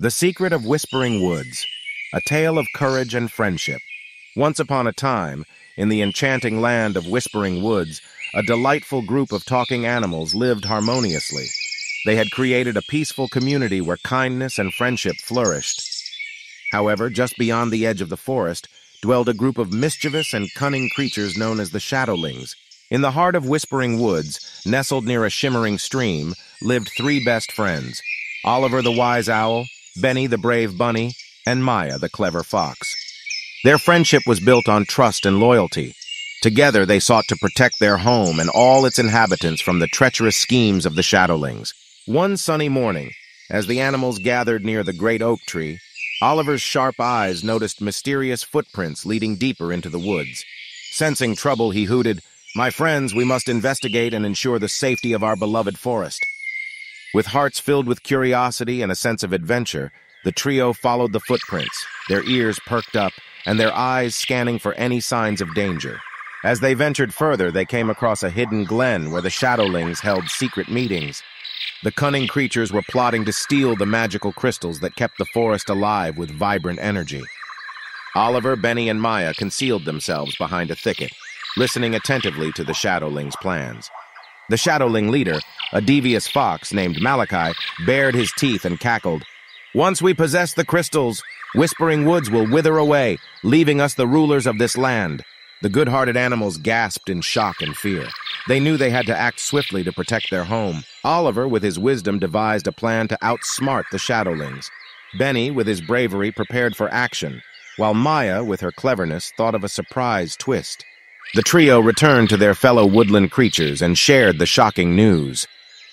The Secret of Whispering Woods, a tale of courage and friendship. Once upon a time, in the enchanting land of Whispering Woods, a delightful group of talking animals lived harmoniously. They had created a peaceful community where kindness and friendship flourished. However, just beyond the edge of the forest, dwelled a group of mischievous and cunning creatures known as the Shadowlings. In the heart of Whispering Woods, nestled near a shimmering stream, lived three best friends, Oliver the wise owl, Benny the brave bunny, and Maya the clever fox. Their friendship was built on trust and loyalty. Together they sought to protect their home and all its inhabitants from the treacherous schemes of the Shadowlings. One sunny morning, as the animals gathered near the great oak tree, Oliver's sharp eyes noticed mysterious footprints leading deeper into the woods. Sensing trouble, he hooted, My friends, we must investigate and ensure the safety of our beloved forest. With hearts filled with curiosity and a sense of adventure, the trio followed the footprints, their ears perked up and their eyes scanning for any signs of danger. As they ventured further, they came across a hidden glen where the Shadowlings held secret meetings. The cunning creatures were plotting to steal the magical crystals that kept the forest alive with vibrant energy. Oliver, Benny, and Maya concealed themselves behind a thicket, listening attentively to the Shadowlings' plans. The Shadowling leader, a devious fox named Malachi, bared his teeth and cackled. Once we possess the crystals, Whispering Woods will wither away, leaving us the rulers of this land. The good-hearted animals gasped in shock and fear. They knew they had to act swiftly to protect their home. Oliver, with his wisdom, devised a plan to outsmart the Shadowlings. Benny, with his bravery, prepared for action, while Maya, with her cleverness, thought of a surprise twist. The trio returned to their fellow woodland creatures and shared the shocking news.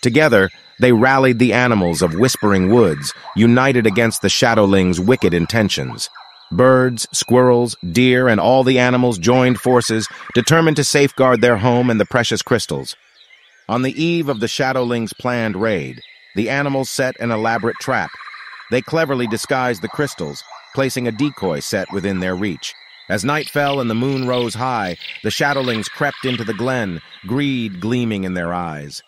Together, they rallied the animals of Whispering Woods, united against the Shadowlings' wicked intentions. Birds, squirrels, deer, and all the animals joined forces, determined to safeguard their home and the precious crystals. On the eve of the Shadowlings' planned raid, the animals set an elaborate trap. They cleverly disguised the crystals, placing a decoy set within their reach. As night fell and the moon rose high, the Shadowlings crept into the glen, greed gleaming in their eyes.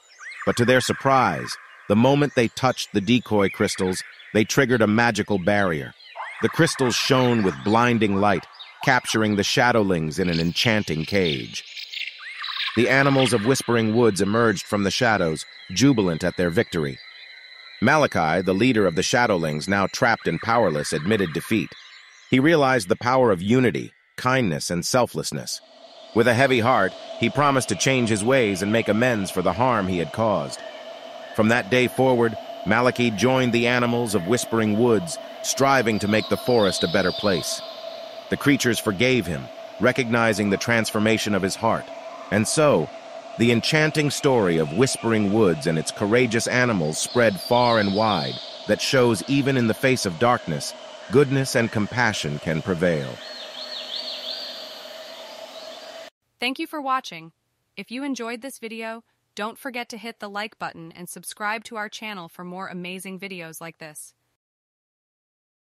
But to their surprise, the moment they touched the decoy crystals, they triggered a magical barrier. The crystals shone with blinding light, capturing the Shadowlings in an enchanting cage. The animals of Whispering Woods emerged from the shadows, jubilant at their victory. Malachi, the leader of the Shadowlings, now trapped and powerless, admitted defeat. He realized the power of unity, kindness, and selflessness. With a heavy heart, he promised to change his ways and make amends for the harm he had caused. From that day forward, Malachi joined the animals of Whispering Woods, striving to make the forest a better place. The creatures forgave him, recognizing the transformation of his heart. And so, the enchanting story of Whispering Woods and its courageous animals spread far and wide that shows even in the face of darkness, goodness and compassion can prevail. Thank you for watching. If you enjoyed this video, don't forget to hit the like button and subscribe to our channel for more amazing videos like this.